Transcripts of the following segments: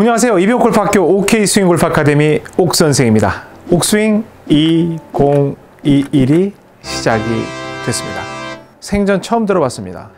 안녕하세요. 이병옥 골프학교 OK 스윙 골프 아카데미 옥 선생입니다. 옥스윙 2021이 시작이 됐습니다. 생전 처음 들어봤습니다.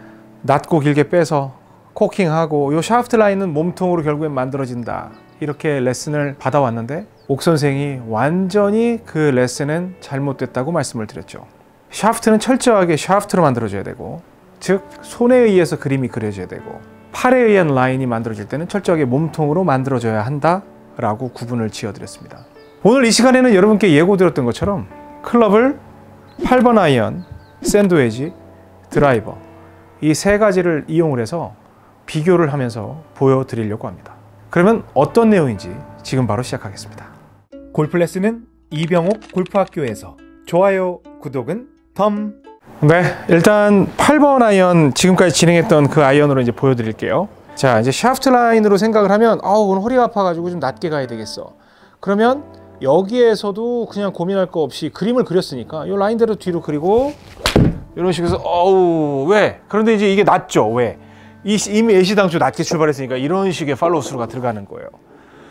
낮고 길게 빼서 코킹하고 요 샤프트 라인은 몸통으로 결국엔 만들어진다. 이렇게 레슨을 받아왔는데 옥 선생이 완전히 그 레슨은 잘못됐다고 말씀을 드렸죠. 샤프트는 철저하게 샤프트로 만들어져야 되고 즉 손에 의해서 그림이 그려져야 되고 팔에 의한 라인이 만들어질 때는 철저하게 몸통으로 만들어져야 한다라고 구분을 지어드렸습니다. 오늘 이 시간에는 여러분께 예고드렸던 것처럼 클럽을 8번 아이언, 샌드웨지, 드라이버 이 세 가지를 이용을 해서 비교를 하면서 보여드리려고 합니다. 그러면 어떤 내용인지 지금 바로 시작하겠습니다. 골프 레슨은 이병옥 골프학교에서 좋아요, 구독은 덤. 네, 일단 8번 아이언 지금까지 진행했던 그 아이언으로 이제 보여드릴게요. 자, 이제 샤프트 라인으로 생각을 하면 아우 오늘 허리가 아파가지고 좀 낮게 가야 되겠어. 그러면 여기에서도 그냥 고민할 거 없이 그림을 그렸으니까 이 라인대로 뒤로 그리고 이런 식으로 해서 어우 왜? 그런데 이제 이게 낮죠 왜? 이 이미 애시당초 낮게 출발했으니까 이런 식의 follow through가 들어가는 거예요.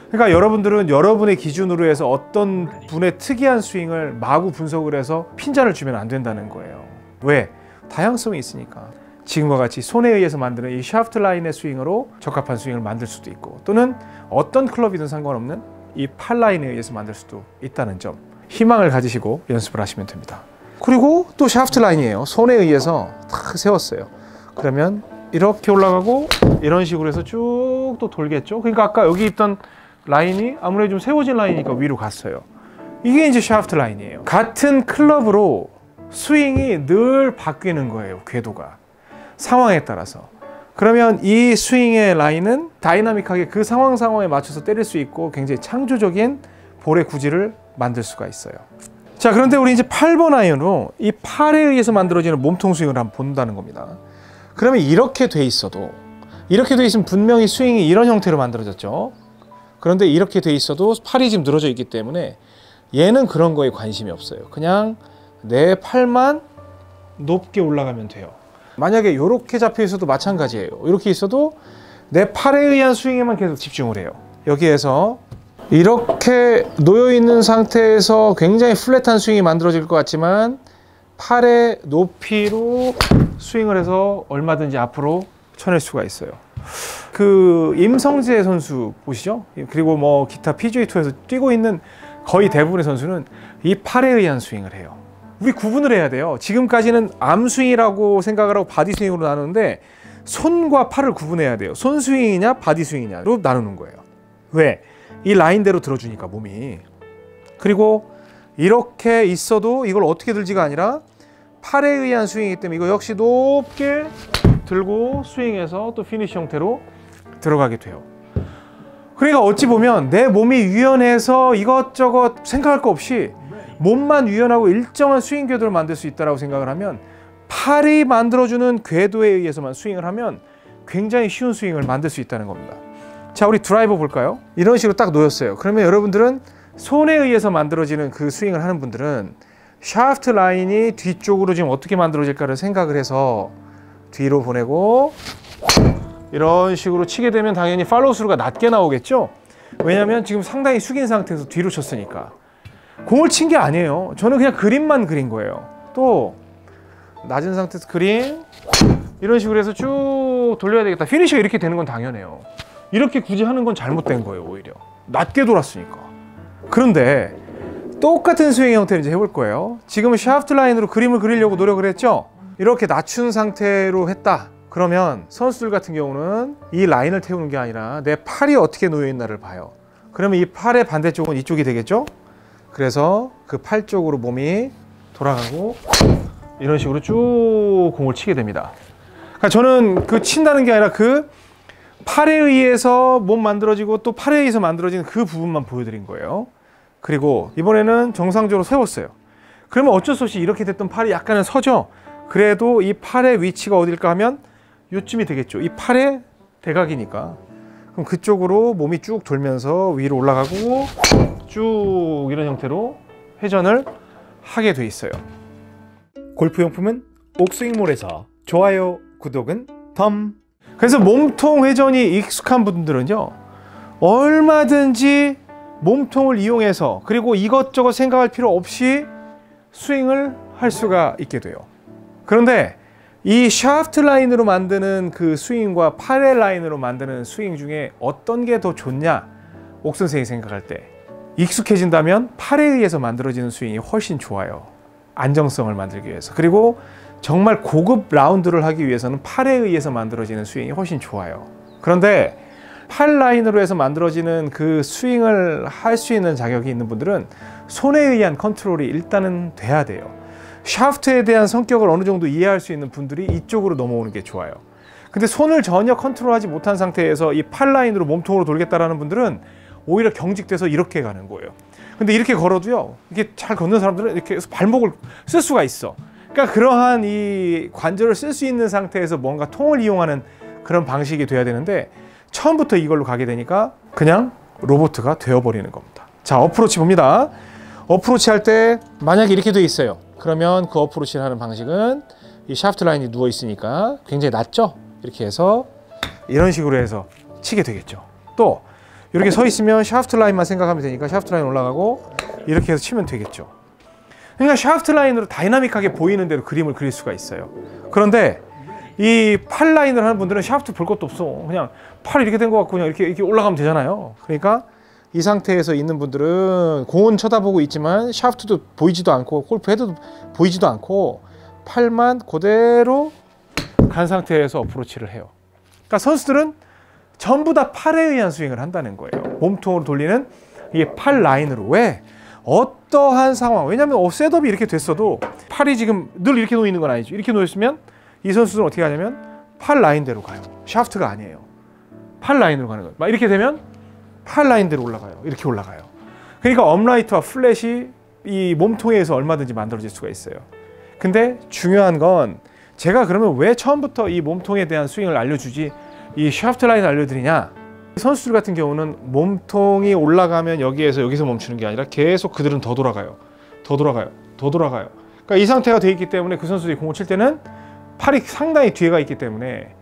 그러니까 여러분들은 여러분의 기준으로 해서 어떤 분의 특이한 스윙을 마구 분석을 해서 핀잔을 주면 안 된다는 거예요. 왜? 다양성이 있으니까. 지금과 같이 손에 의해서 만드는 이 샤프트 라인의 스윙으로 적합한 스윙을 만들 수도 있고 또는 어떤 클럽이든 상관없는 이 팔 라인에 의해서 만들 수도 있다는 점 희망을 가지시고 연습을 하시면 됩니다. 그리고 또 샤프트 라인이에요. 손에 의해서 탁 세웠어요. 그러면 이렇게 올라가고 이런 식으로 해서 쭉 또 돌겠죠. 그러니까 아까 여기 있던 라인이 아무래도 좀 세워진 라인이니까 위로 갔어요. 이게 이제 샤프트 라인이에요. 같은 클럽으로 스윙이 늘 바뀌는 거예요. 궤도가. 상황에 따라서. 그러면 이 스윙의 라인은 다이나믹하게 그 상황 상황에 맞춰서 때릴 수 있고 굉장히 창조적인 볼의 구질을 만들 수가 있어요. 자, 그런데 우리 이제 8번 아이언으로 이 팔에 의해서 만들어지는 몸통 스윙을 한번 본다는 겁니다. 그러면 이렇게 돼 있어도 이렇게 돼 있으면 분명히 스윙이 이런 형태로 만들어졌죠. 그런데 이렇게 돼 있어도 팔이 지금 늘어져 있기 때문에 얘는 그런 거에 관심이 없어요. 그냥 내 팔만 높게 올라가면 돼요. 만약에 이렇게 잡혀 있어도 마찬가지예요. 이렇게 있어도 내 팔에 의한 스윙에만 계속 집중을 해요. 여기에서 이렇게 놓여 있는 상태에서 굉장히 플랫한 스윙이 만들어질 것 같지만 팔의 높이로 스윙을 해서 얼마든지 앞으로 쳐낼 수가 있어요. 그 임성재 선수 보시죠? 그리고 뭐 기타 PGA 투어에서 뛰고 있는 거의 대부분의 선수는 이 팔에 의한 스윙을 해요. 우리 구분을 해야 돼요. 지금까지는 arm 스윙이라고 생각을 하고 body 스윙으로 나누는데 손과 팔을 구분해야 돼요. 손 스윙이냐 body 스윙이냐로 나누는 거예요. 왜? 이 라인대로 들어주니까 몸이. 그리고 이렇게 있어도 이걸 어떻게 들지가 아니라 팔에 의한 스윙이기 때문에 이거 역시 높게 들고 스윙해서 또 피니시 형태로 들어가게 돼요. 그러니까 어찌 보면 내 몸이 유연해서 이것저것 생각할 거 없이 몸만 유연하고 일정한 스윙 궤도를 만들 수 있다고 생각을 하면 팔이 만들어주는 궤도에 의해서만 스윙을 하면 굉장히 쉬운 스윙을 만들 수 있다는 겁니다. 자, 우리 드라이버 볼까요? 이런 식으로 딱 놓였어요. 그러면 여러분들은 손에 의해서 만들어지는 그 스윙을 하는 분들은 샤프트 라인이 뒤쪽으로 지금 어떻게 만들어질까를 생각을 해서 뒤로 보내고 이런 식으로 치게 되면 당연히 follow through가 낮게 나오겠죠? 왜냐하면 지금 상당히 숙인 상태에서 뒤로 쳤으니까 공을 친 게 아니에요. 저는 그냥 그림만 그린 거예요. 또 낮은 상태에서 그림 이런 식으로 해서 쭉 돌려야 되겠다. 피니시가 이렇게 되는 건 당연해요. 이렇게 굳이 하는 건 잘못된 거예요, 오히려. 낮게 돌았으니까. 그런데 똑같은 스윙 형태를 이제 해볼 거예요. 지금은 샤프트 라인으로 그림을 그리려고 노력을 했죠? 이렇게 낮춘 상태로 했다. 그러면 선수들 같은 경우는 이 라인을 태우는 게 아니라 내 팔이 어떻게 놓여 있나를 봐요. 그러면 이 팔의 반대쪽은 이쪽이 되겠죠? 그래서 그 팔 쪽으로 몸이 돌아가고 이런 식으로 쭉 공을 치게 됩니다. 그러니까 저는 그 친다는 게 아니라 그 팔에 의해서 몸 만들어지고 또 팔에 의해서 만들어지는 그 부분만 보여드린 거예요. 그리고 이번에는 정상적으로 세웠어요. 그러면 어쩔 수 없이 이렇게 됐던 팔이 약간은 서죠. 그래도 이 팔의 위치가 어딜까 하면 요쯤이 되겠죠. 이 팔의 대각이니까. 그럼 그쪽으로 몸이 쭉 돌면서 위로 올라가고 쭉 이런 형태로 회전을 하게 돼 있어요. 골프용품은 옥스윙몰에서 좋아요, 구독은 덤. 그래서 몸통 회전이 익숙한 분들은요. 얼마든지 몸통을 이용해서 그리고 이것저것 생각할 필요 없이 스윙을 할 수가 있게 돼요. 그런데 이 샤프트 라인으로 만드는 그 스윙과 팔의 라인으로 만드는 스윙 중에 어떤 게 더 좋냐? 옥 선생이 생각할 때 익숙해진다면 팔에 의해서 만들어지는 스윙이 훨씬 좋아요. 안정성을 만들기 위해서. 그리고 정말 고급 라운드를 하기 위해서는 팔에 의해서 만들어지는 스윙이 훨씬 좋아요. 그런데 팔 라인으로 해서 만들어지는 그 스윙을 할 수 있는 자격이 있는 분들은 손에 의한 컨트롤이 일단은 돼야 돼요. 샤프트에 대한 성격을 어느 정도 이해할 수 있는 분들이 이쪽으로 넘어오는 게 좋아요. 근데 손을 전혀 컨트롤하지 못한 상태에서 이 팔 라인으로 몸통으로 돌겠다라는 분들은 오히려 경직돼서 이렇게 가는 거예요. 근데 이렇게 걸어도요, 이게 잘 걷는 사람들은 이렇게 발목을 쓸 수가 있어. 그러니까 그러한 이 관절을 쓸 수 있는 상태에서 뭔가 통을 이용하는 그런 방식이 돼야 되는데 처음부터 이걸로 가게 되니까 그냥 로보트가 되어버리는 겁니다. 자, 어프로치 봅니다. 어프로치 할 때 만약에 이렇게 돼 있어요. 그러면 그 어프로치를 하는 방식은 이 샤프트 라인이 누워 있으니까 굉장히 낮죠? 이렇게 해서 이런 식으로 해서 치게 되겠죠. 또 이렇게 서 있으면 샤프트 라인만 생각하면 되니까 샤프트 라인 올라가고 이렇게 해서 치면 되겠죠. 그러니까 샤프트 라인으로 다이나믹하게 보이는 대로 그림을 그릴 수가 있어요. 그런데 이 팔 라인을 하는 분들은 샤프트 볼 것도 없어. 그냥 팔 이렇게 된 것 같고 그냥 이렇게 이렇게 올라가면 되잖아요. 그러니까 이 상태에서 있는 분들은 공은 쳐다보고 있지만 샤프트도 보이지도 않고 골프 헤드도 보이지도 않고 팔만 그대로 간 상태에서 어프로치를 해요. 그러니까 선수들은 전부 다 팔에 의한 스윙을 한다는 거예요. 몸통으로 돌리는 이 팔 라인으로 왜 어떠한 상황 왜냐하면 어, setup이 이렇게 됐어도 팔이 지금 늘 이렇게 놓이는 건 아니죠. 이렇게 놓였으면 이 선수들은 어떻게 하냐면 팔 라인대로 가요. 샤프트가 아니에요. 팔 라인으로 가는 거예요. 막 이렇게 되면 팔 라인대로 올라가요. 이렇게 올라가요. 그러니까 upright와 flat이 이 몸통에서 얼마든지 만들어질 수가 있어요. 근데 중요한 건 제가 그러면 왜 처음부터 이 몸통에 대한 스윙을 알려주지 이 샤프트 라인 알려드리냐 선수들 같은 경우는 몸통이 올라가면 여기에서 여기서 멈추는 게 아니라 계속 그들은 더 돌아가요 더 돌아가요 더 돌아가요 그러니까 이 상태가 돼 있기 때문에 그 선수들이 공을 칠 때는 팔이 상당히 뒤에가 있기 때문에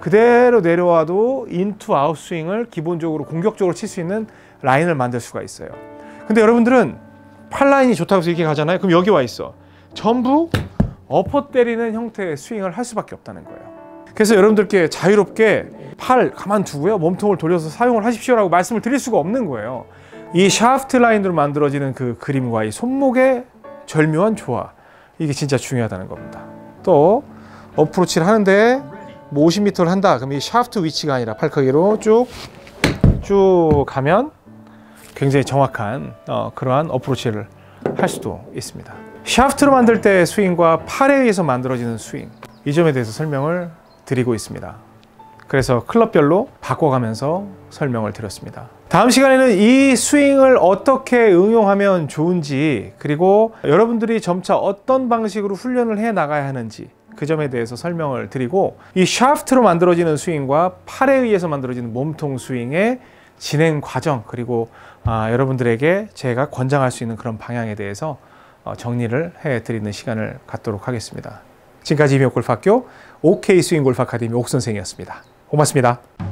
그대로 내려와도 in to out 스윙을 기본적으로 공격적으로 칠 수 있는 라인을 만들 수가 있어요. 근데 여러분들은 팔 라인이 좋다고 해서 이렇게 가잖아요. 그럼 여기 와 있어. 전부 엎어 때리는 형태의 스윙을 할 수밖에 없다는 거예요. 그래서 여러분들께 자유롭게 팔 가만 두고요. 몸통을 돌려서 사용을 하십시오라고 말씀을 드릴 수가 없는 거예요. 이 샤프트 라인으로 만들어지는 그 그림과 이 손목의 절묘한 조화 이게 진짜 중요하다는 겁니다. 또 어프로치를 하는데 뭐 50m를 한다. 그럼 이 샤프트 위치가 아니라 팔크기로 쭉 쭉 가면 굉장히 정확한 어, 그러한 어프로치를 할 수도 있습니다. 샤프트로 만들 때 스윙과 팔에 의해서 만들어지는 스윙. 이 점에 대해서 설명을 드리고 있습니다. 그래서 클럽별로 바꿔가면서 설명을 드렸습니다. 다음 시간에는 이 스윙을 어떻게 응용하면 좋은지 그리고 여러분들이 점차 어떤 방식으로 훈련을 해 나가야 하는지 그 점에 대해서 설명을 드리고 이 샤프트로 만들어지는 스윙과 팔에 의해서 만들어지는 몸통 스윙의 진행 과정 그리고 아, 여러분들에게 제가 권장할 수 있는 그런 방향에 대해서 어, 정리를 해드리는 시간을 갖도록 하겠습니다. 지금까지 이명골프학교 OK 스윙 골프 아카데미 옥선생이었습니다. 고맙습니다.